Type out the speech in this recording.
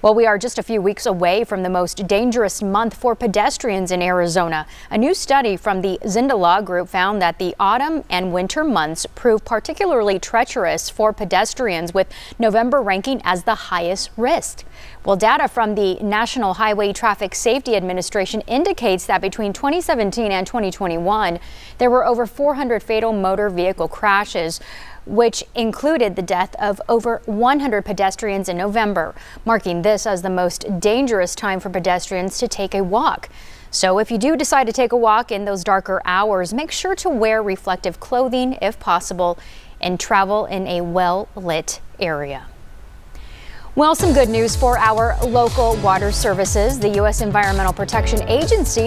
Well, we are just a few weeks away from the most dangerous month for pedestrians in Arizona. A new study from the Zinda Group found that the autumn and winter months prove particularly treacherous for pedestrians, with November ranking as the highest risk. Well, data from the National Highway Traffic Safety Administration indicates that between 2017 and 2021, there were over 400 fatal motor vehicle crashes which included the death of over 100 pedestrians in November, marking this as the most dangerous time for pedestrians to take a walk. So if you do decide to take a walk in those darker hours, make sure to wear reflective clothing if possible and travel in a well-lit area. Well, some good news for our local water services. The U.S. Environmental Protection Agency